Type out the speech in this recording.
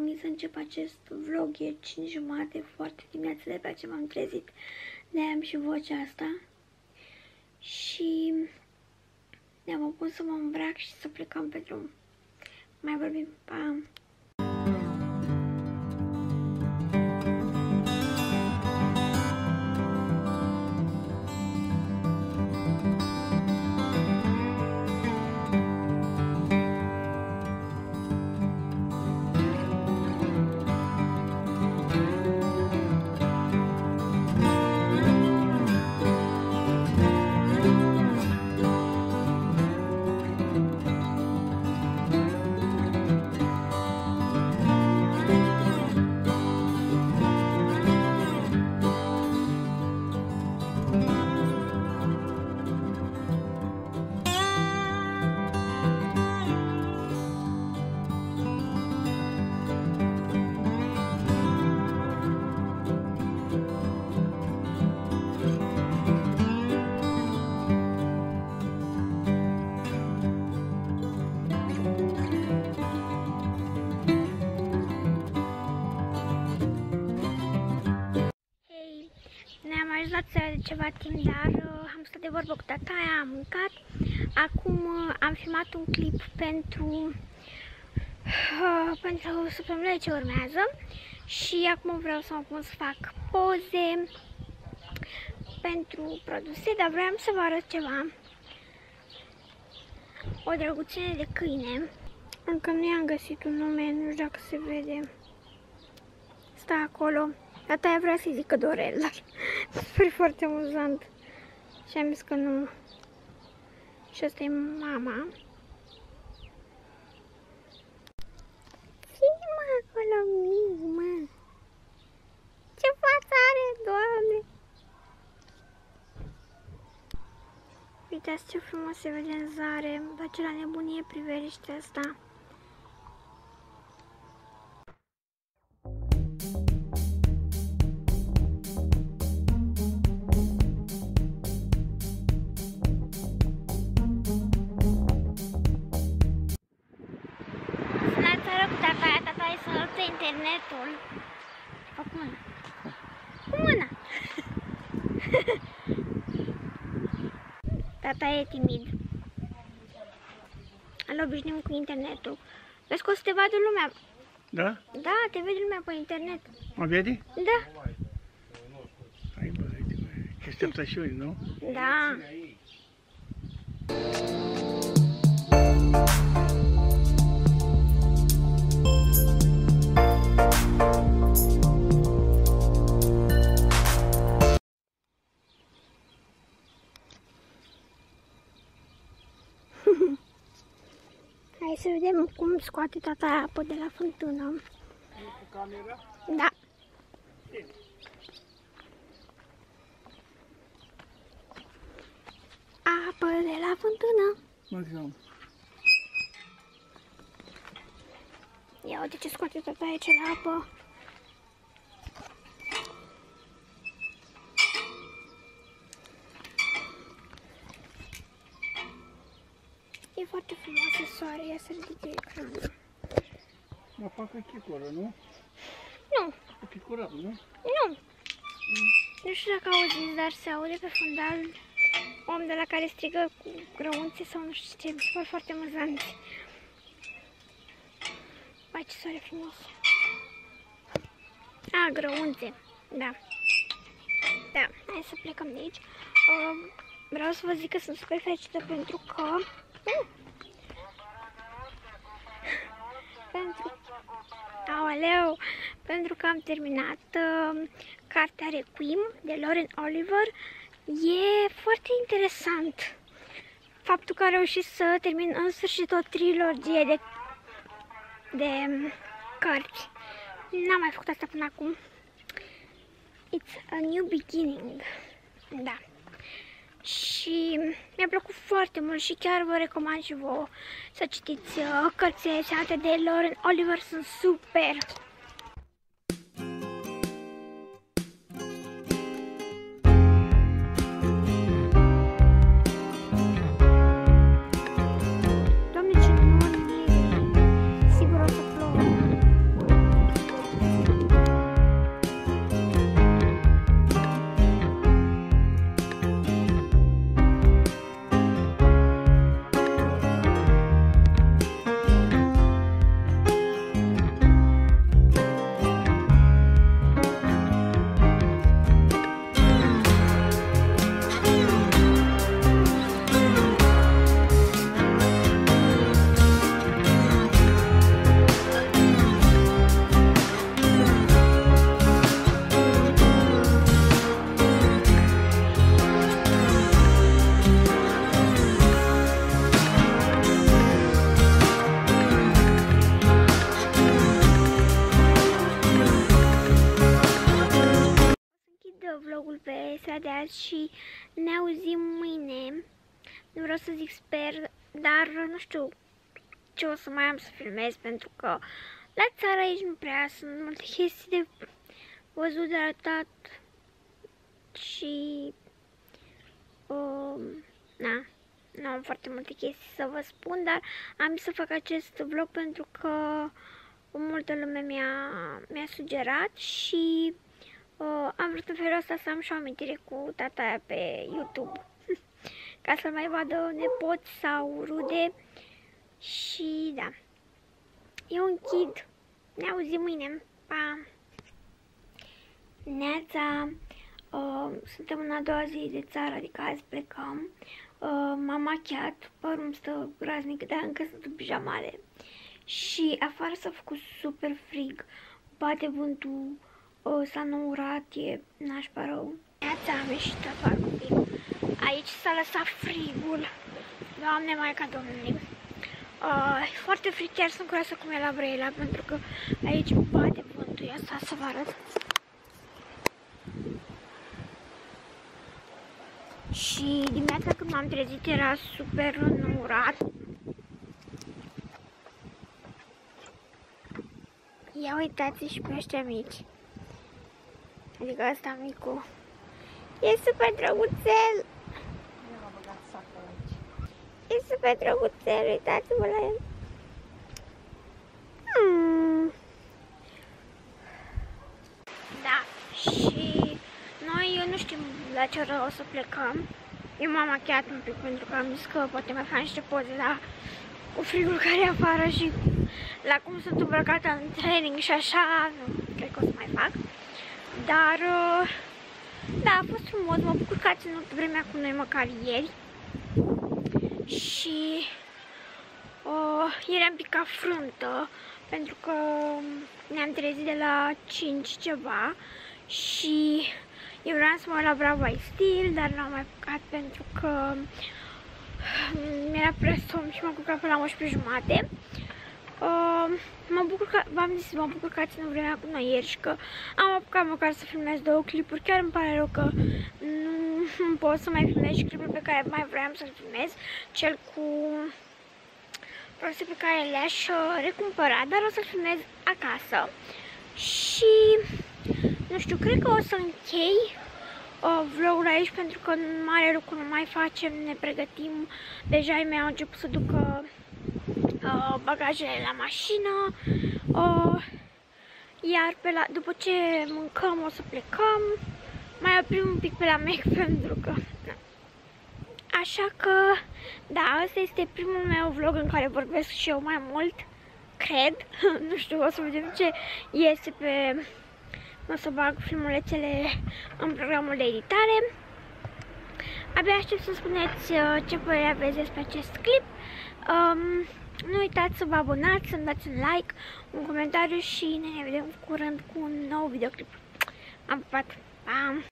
și m-am gândit să încep acest vlog, e 5 jumate, foarte dimineața de pe ce m-am trezit, de am și vocea asta. Și ne-am opus să mă îmbrac și să plecăm pe drum. Mai vorbim, pa! Ne-am ajutat seara de ceva timp, dar uh, am stat de vorbă cu tata, am mâncat. Acum uh, am filmat un clip pentru, uh, pentru săptămânile ce urmează și acum vreau să mă pun să fac poze pentru produse, dar vreau să vă arăt ceva. O drăguțenie de câine. Încă nu i-am găsit un nume, nu știu dacă se vede. Stă acolo. Tata vrea să-i zică Dorel, dar pare foarte amuzant. Și am zis că nu. Și asta e mama. Cine mă acolo mic, mă? Ce față are, doamne? Uitați ce frumos se vede în zare, dar ce la nebunie priveliște asta. Internetul. Fac mâna. Cu mâna. tata e timid. Îl obișnim cu internetul. Vezi că o să te vadă lumea. Da? Da, te vede lumea pe internet. Mă vede? Da. Hai bă, haide bă, că așteaptă și eu, nu? Da. Hai să vedem cum scoate tata apă de la fântână. Cu camera? Da. Apă de la fântână. Mă zic, Ia uite ce scoate tata aici la apă. E foarte frumoasă soare, ia să ridice ecranul. mă fac în chicură, nu? Nu, Cu chicură, nu? nu. Nu știu dacă auziți, dar se aude pe fundal om de la care strigă cu grăunțe sau nu știu ce, mi se par foarte amuzanți. Vai, ce soare frumos. A, grăunțe, da. Da, hai să plecăm de aici. Uh, vreau să vă zic că sunt super fericită pentru că... Uh, pentru Aoleu, pentru că am terminat uh, cartea Requiem de Lauren Oliver. E foarte interesant faptul că a reușit să termin în sfârșit o trilogie de, de um, cărți. N-am mai făcut asta până acum. It's a new beginning. Da. Și mi-a plăcut foarte mult și chiar vă recomand și vouă să citiți uh, cărțile semnate de Lauren Oliver, sunt super! Azi și ne auzim mâine. Nu vreau să zic sper, dar nu știu ce o să mai am să filmez pentru că la țară aici nu prea sunt multe chestii de văzut de arătat și uh, na, nu am foarte multe chestii să vă spun, dar am să fac acest vlog pentru că multă lume mi-a mi, sugerat și uh, am vrut în felul ăsta să am și o amintire cu tata aia pe YouTube ca să mai vadă nepoți sau rude și da. Eu închid. Ne auzim mâine. Pa! Neața! Uh, suntem în a doua zi de țară, adică azi plecăm. Uh, m-am machiat, părul îmi stă graznic, dar încă sunt în pijamale. Și afară s-a făcut super frig, bate vântul, uh, s-a nourat, e nașpa rău. Neața am ieșit afară un pic. Aici s-a lăsat frigul. Doamne, Maica Domnului. Uh, foarte frig, chiar sunt curioasă cum e la Brăila, pentru că aici bate vântul. Ia asta să vă arăt. Și dimineața când m-am trezit era super înmurat. Ia uitați și pe ăștia mici. Adică ăsta micu. E super drăguțel. E super drăguțel, uitați-vă la el. Hmm. Da, și noi eu nu știm la ce oră o să plecăm. Eu m-am machiat un pic pentru că am zis că poate mai fac niște poze la cu frigul care e afară și la cum sunt îmbrăcată în training și așa, nu cred că o să mai fac. Dar, uh, da, a fost frumos, mă bucur că a ținut vremea cu noi măcar ieri. Și uh, ieri am picat frântă pentru că ne-am trezit de la 5 ceva și eu vreau să mă la Bravo I Steel, dar n-am mai apucat pentru că mi-era prea somn și m-am culcat pe la 11 jumate. Uh, mă bucur că, v-am zis, mă bucur că a ținut vremea cu noi ieri și că am apucat măcar să filmez două clipuri. Chiar îmi pare rău că nu pot să mai filmez și clipul pe care mai vreau să-l filmez, cel cu produse pe care le-aș uh, recumpăra, dar o să-l filmez acasă. Și, nu știu, cred că o să închei uh, vlogul aici pentru că mare lucru nu mai facem, ne pregătim. Deja ei mei au început să ducă uh, bagajele la mașină. Uh, iar pe la, după ce mâncăm o să plecăm. Mai oprim un pic pe la Mac pentru că... Na. Așa că, da, asta este primul meu vlog în care vorbesc și eu mai mult. Cred. nu știu, o să vedem ce iese pe... O să bag filmulețele în programul de editare. Abia aștept să spuneți uh, ce părere aveți despre acest clip. Um, nu uitați să vă abonați, să-mi dați un like, un comentariu și ne vedem curând cu un nou videoclip. Am pupat! Pam!